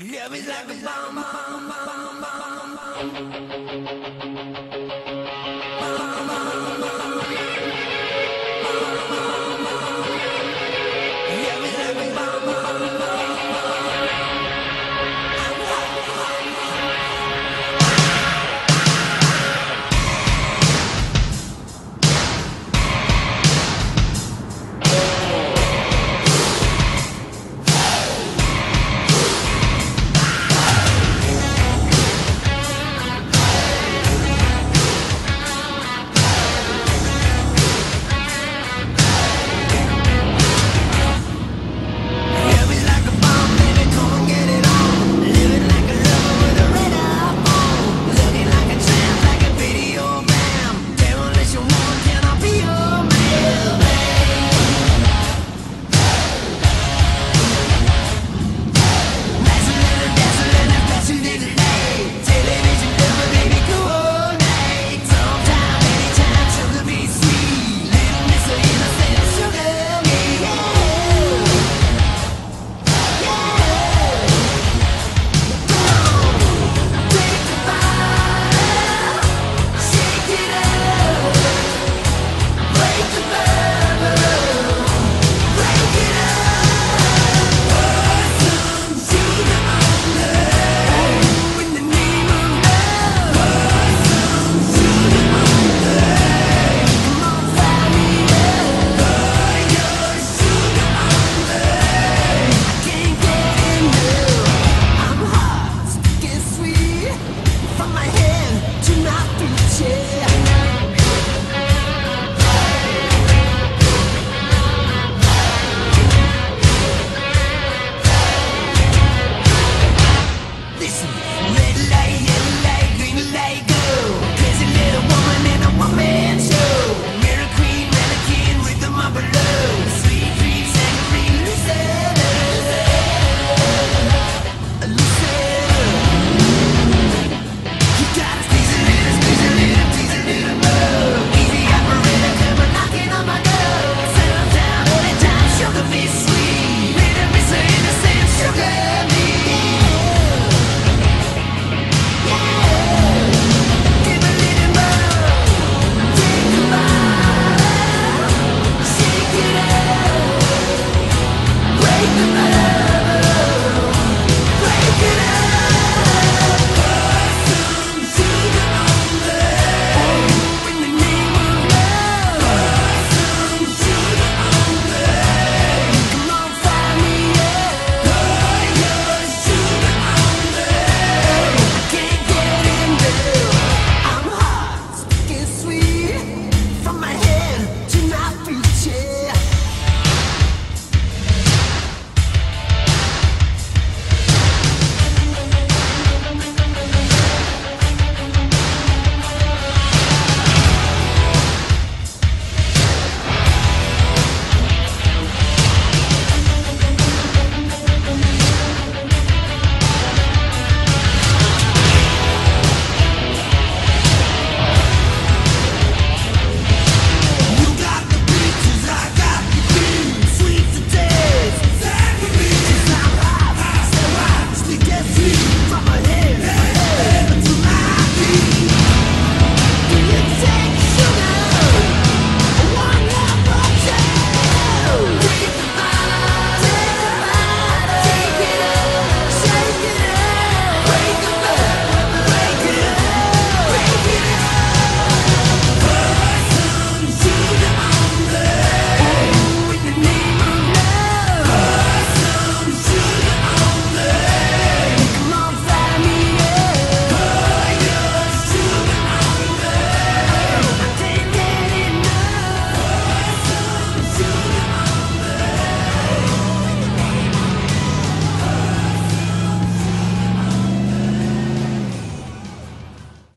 Love is like a bomb, bomb, bomb, bomb, bomb. Take the